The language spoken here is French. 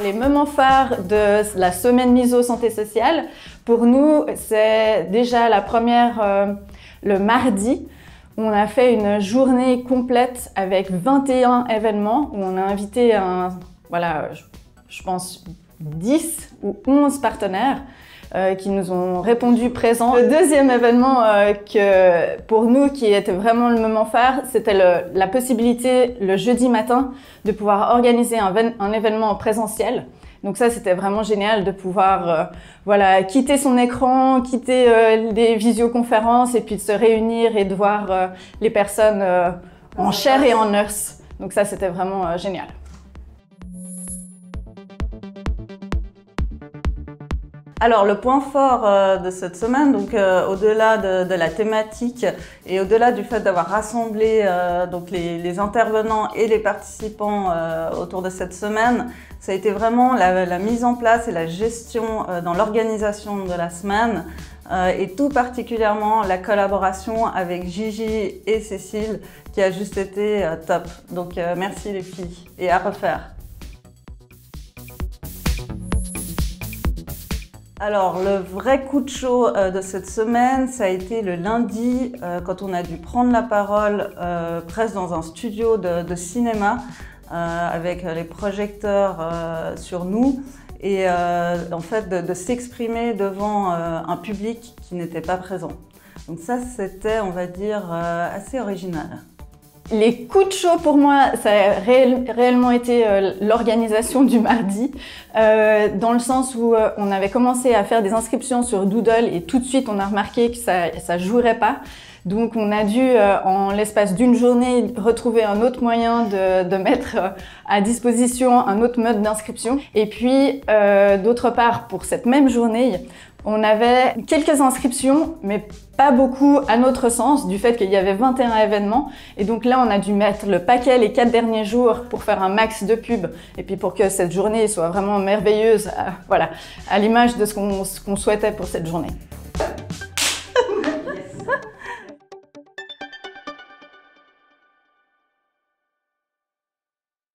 Les moments phares de la semaine miso santé sociale, pour nous, c'est déjà la première euh, le mardi. Où on a fait une journée complète avec 21 événements où on a invité un, voilà, je pense 10 ou 11 partenaires euh, qui nous ont répondu présents. Le deuxième événement euh, que pour nous qui était vraiment le moment phare, c'était la possibilité le jeudi matin de pouvoir organiser un, événement en présentiel. Donc ça, c'était vraiment génial de pouvoir euh, voilà, quitter son écran, quitter les visioconférences et puis de se réunir et de voir les personnes en chair et en os. Donc ça, c'était vraiment génial. Alors le point fort euh, de cette semaine, donc euh, au-delà de, la thématique et au-delà du fait d'avoir rassemblé euh, donc les, intervenants et les participants autour de cette semaine, ça a été vraiment la, mise en place et la gestion dans l'organisation de la semaine et tout particulièrement la collaboration avec Gigi et Cécile qui a juste été top. Donc merci les filles et à refaire. Alors, le vrai coup de chaud euh, de cette semaine, ça a été le lundi, euh, quand on a dû prendre la parole euh, presque dans un studio de, cinéma, avec les projecteurs sur nous, et en fait de s'exprimer devant un public qui n'était pas présent. Donc ça, c'était, on va dire, assez original. Les coups de chaud pour moi, ça a réellement été euh, l'organisation du mardi, euh, dans le sens où euh, on avait commencé à faire des inscriptions sur Doodle et tout de suite on a remarqué que ça ne jouerait pas. Donc on a dû, en l'espace d'une journée, retrouver un autre moyen de, mettre à disposition un autre mode d'inscription. Et puis, d'autre part, pour cette même journée, on avait quelques inscriptions, mais pas beaucoup à notre sens, du fait qu'il y avait 21 événements. Et donc là, on a dû mettre le paquet les quatre derniers jours pour faire un max de pubs, et puis pour que cette journée soit vraiment merveilleuse, voilà, à l'image de ce qu'on souhaitait pour cette journée.